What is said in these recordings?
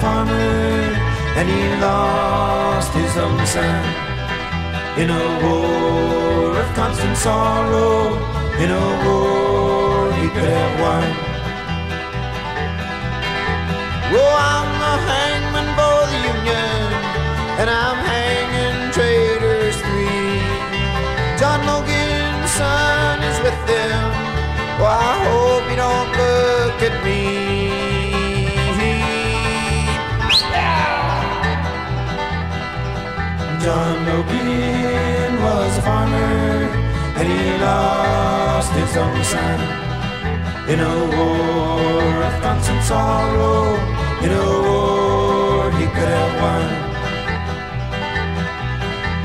farmer and he lost his only son in a war of constant sorrow, in a war he could have won. Oh, I'm the hangman for the Union, and I'm hanging traitors three. John Logan's son is with them. Oh, I hope you don't look at me. John Logan was a farmer and he lost his only son in a war of constant sorrow, in a war he could have won.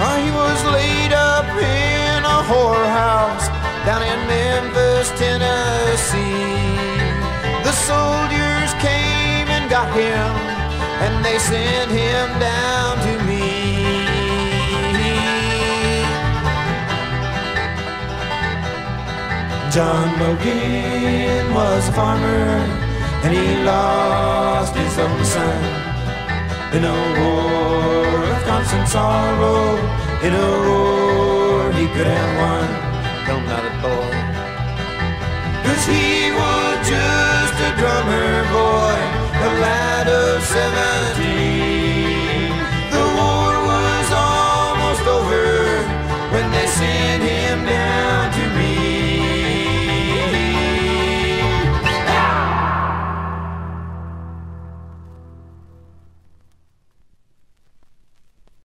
Oh, he was laid up in a whorehouse down in Memphis, Tennessee. The soldiers came and got him, and they sent him down John Logan was a farmer and he lost his only son in a war of constant sorrow. In a war he could have won. Don't let it boy. Cause he was just a drummer boy, a lad of seven